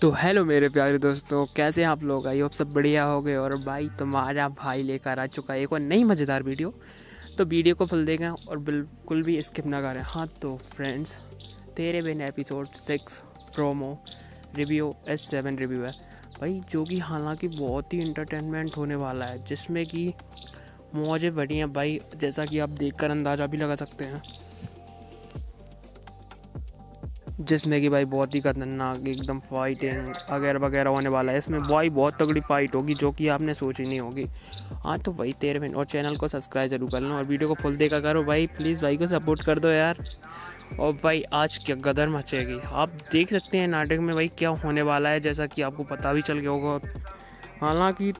तो हेलो मेरे प्यारे दोस्तों, कैसे हैं आप लोग? आई होप सब बढ़िया हो गए और भाई तुम्हारा भाई लेकर आ चुका है एक और नई मज़ेदार वीडियो। तो वीडियो को फुल देखें और बिल्कुल भी स्किप ना करें। हाँ तो friends Tere Bin episode six promo review S seven review है। भाई, जो कि हालाँकि बहुत ही इंटरटेनमेंट होने वाला है, जिसमें कि मौजें बड़ी हैं भाई, जैसा कि आप देखकर अंदाज़ा भी लगा सकते हैं। जिसमें कि भाई बहुत ही खतरनाक एकदम फाइटिंग वगैरह वगैरह होने वाला है। इसमें भाई बहुत तगड़ी फाइट होगी, जो कि आपने सोची नहीं होगी। हाँ तो भाई तेरे मिनट, और चैनल को सब्सक्राइब ज़रूर कर लो और वीडियो को फुल देखा करो। भाई प्लीज़ भाई को सपोर्ट कर दो यार। और भाई, आज क्या गदर मचेगी। आप देख सकते हैं नाटक में भाई क्या होने वाला है, जैसा कि आपको पता भी चल गया होगा। हालाँकि